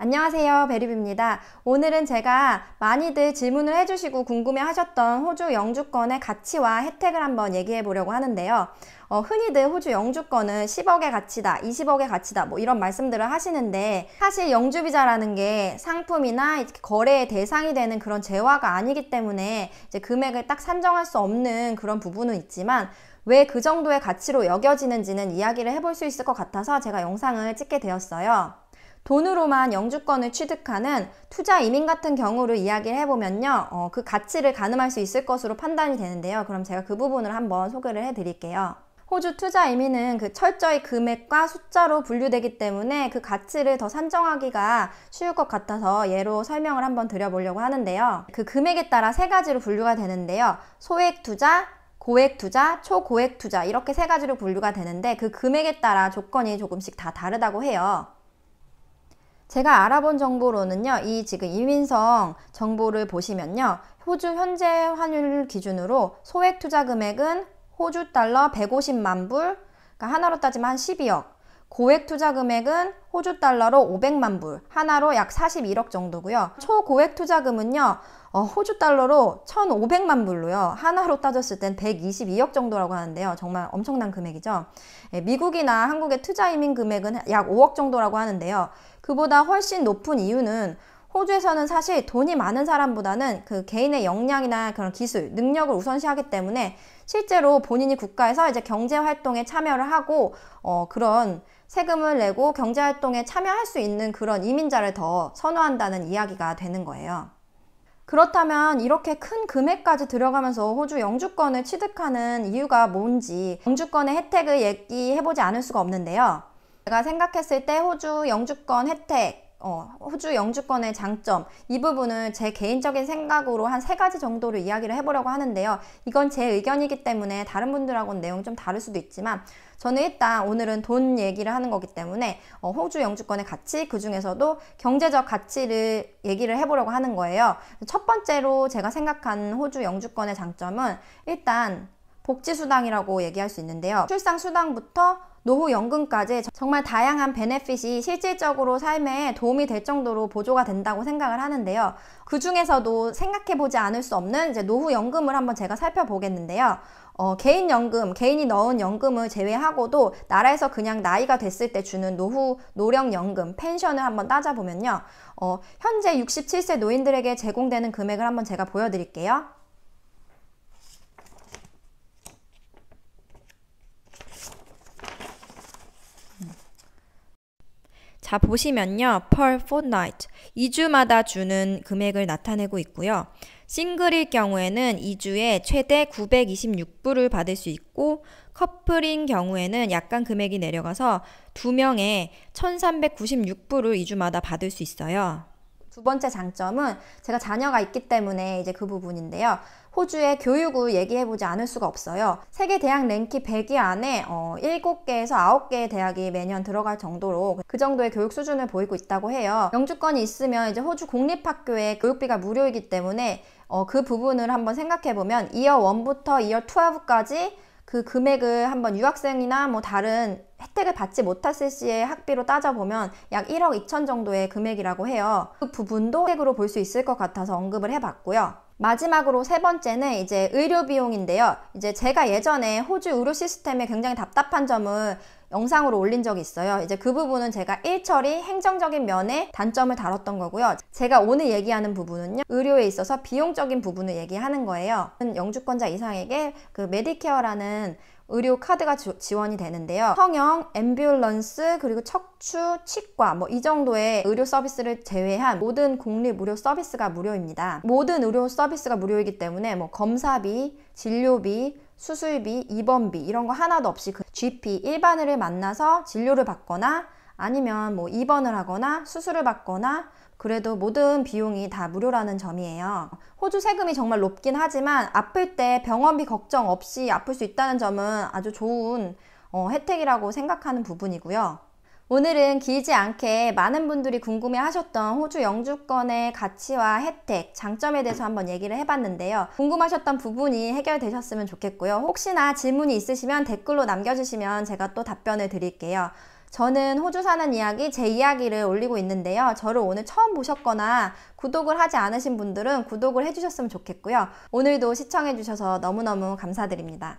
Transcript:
안녕하세요 베리비입니다. 오늘은 제가 많이들 질문을 해주시고 궁금해 하셨던 호주 영주권의 가치와 혜택을 한번 얘기해 보려고 하는데요. 어, 흔히들 호주 영주권은 10억의 가치다 20억의 가치다 뭐 이런 말씀들을 하시는데 사실 영주비자라는 게 상품이나 거래의 대상이 되는 그런 재화가 아니기 때문에 이제 금액을 딱 산정할 수 없는 그런 부분은 있지만 왜그 정도의 가치로 여겨지는지는 이야기를 해볼 수 있을 것 같아서 제가 영상을 찍게 되었어요 돈으로만 영주권을 취득하는 투자 이민 같은 경우를 이야기를 해보면요. 어, 그 가치를 가늠할 수 있을 것으로 판단이 되는데요. 그럼 제가 그 부분을 한번 소개를 해드릴게요. 호주 투자 이민은 그 철저히 금액과 숫자로 분류되기 때문에 그 가치를 더 산정하기가 쉬울 것 같아서 예로 설명을 한번 드려보려고 하는데요. 그 금액에 따라 세 가지로 분류가 되는데요. 소액 투자, 고액 투자, 초고액 투자 이렇게 세 가지로 분류가 되는데 그 금액에 따라 조건이 조금씩 다 다르다고 해요. 제가 알아본 정보로는요, 이 지금 이민성 정보를 보시면요, 호주 현재 환율 기준으로 소액 투자 금액은 호주 달러 150만 불, 그러니까 하나로 따지면 한 12억. 고액 투자 금액은 호주 달러로 500만 불, 하나로 약 41억 정도고요. 초고액 투자금은요, 어, 호주 달러로 1,500만 불로요. 하나로 따졌을 땐 122억 정도라고 하는데요. 정말 엄청난 금액이죠. 예, 미국이나 한국의 투자 이민 금액은 약 5억 정도라고 하는데요. 그보다 훨씬 높은 이유는 호주에서는 사실 돈이 많은 사람보다는 그 개인의 역량이나 그런 기술, 능력을 우선시하기 때문에 실제로 본인이 국가에서 이제 경제 활동에 참여를 하고 어 그런 세금을 내고 경제 활동에 참여할 수 있는 그런 이민자를 더 선호한다는 이야기가 되는 거예요. 그렇다면 이렇게 큰 금액까지 들어가면서 호주 영주권을 취득하는 이유가 뭔지 영주권의 혜택을 얘기해보지 않을 수가 없는데요. 제가 생각했을 때 호주 영주권 혜택 어, 호주 영주권의 장점 이 부분을 제 개인적인 생각으로 한 세 가지 정도를 이야기를 해보려고 하는데요. 이건 제 의견이기 때문에 다른 분들하고는 내용 좀 다를 수도 있지만 저는 일단 오늘은 돈 얘기를 하는 거기 때문에 어, 호주 영주권의 가치 그 중에서도 경제적 가치를 얘기를 해보려고 하는 거예요. 첫 번째로 제가 생각한 호주 영주권의 장점은 일단 복지수당이라고 얘기할 수 있는데요. 출산수당부터 노후연금까지 정말 다양한 베네핏이 실질적으로 삶에 도움이 될 정도로 보조가 된다고 생각을 하는데요. 그 중에서도 생각해보지 않을 수 없는 이제 노후연금을 한번 제가 살펴보겠는데요. 어, 개인연금, 개인이 넣은 연금을 제외하고도 나라에서 그냥 나이가 됐을 때 주는 노후 노령연금, 펜션을 한번 따져보면요. 어, 현재 67세 노인들에게 제공되는 금액을 한번 제가 보여드릴게요. 자, 보시면요. per fortnight. 2주마다 주는 금액을 나타내고 있고요. 싱글일 경우에는 2주에 최대 926불을 받을 수 있고 커플인 경우에는 약간 금액이 내려가서 2명에 1396불을 2주마다 받을 수 있어요. 두 번째 장점은 제가 자녀가 있기 때문에 이제 그 부분인데요. 호주의 교육을 얘기해보지 않을 수가 없어요. 세계 대학 랭킹 100위 안에 어, 7개에서 9개의 대학이 매년 들어갈 정도로 그 정도의 교육 수준을 보이고 있다고 해요. 영주권이 있으면 이제 호주 공립학교의 교육비가 무료이기 때문에 어, 그 부분을 한번 생각해보면 이어 1부터 이어 12까지 그 금액을 한번 유학생이나 뭐 다른 혜택을 받지 못했을 시의 학비로 따져보면 약 1억 2천 정도의 금액이라고 해요. 그 부분도 혜택으로 볼 수 있을 것 같아서 언급을 해봤고요. 마지막으로 세 번째는 이제 의료 비용인데요. 이제 제가 예전에 호주 의료 시스템에 굉장히 답답한 점을 영상으로 올린 적이 있어요. 이제 그 부분은 제가 일처리 행정적인 면에 단점을 다뤘던 거고요. 제가 오늘 얘기하는 부분은요. 의료에 있어서 비용적인 부분을 얘기하는 거예요. 영주권자 이상에게 그 메디케어라는 의료 카드가 주, 지원이 되는데요. 성형, 앰뷸런스, 그리고 척추, 치과 뭐 이 정도의 의료 서비스를 제외한 모든 국립 의료 서비스가 무료입니다. 모든 의료 서비스가 무료이기 때문에 뭐 검사비, 진료비, 수술비, 입원비 이런 거 하나도 없이 그 GP 일반의를 만나서 진료를 받거나 아니면 뭐 입원을 하거나 수술을 받거나 그래도 모든 비용이 다 무료라는 점이에요. 호주 세금이 정말 높긴 하지만 아플 때 병원비 걱정 없이 아플 수 있다는 점은 아주 좋은 어, 혜택이라고 생각하는 부분이고요. 오늘은 길지 않게 많은 분들이 궁금해 하셨던 호주 영주권의 가치와 혜택, 장점에 대해서 한번 얘기를 해봤는데요. 궁금하셨던 부분이 해결되셨으면 좋겠고요. 혹시나 질문이 있으시면 댓글로 남겨주시면 제가 또 답변을 드릴게요. 저는 호주 사는 이야기 제 이야기를 올리고 있는데요. 저를 오늘 처음 보셨거나 구독을 하지 않으신 분들은 구독을 해주셨으면 좋겠고요. 오늘도 시청해주셔서 너무너무 감사드립니다.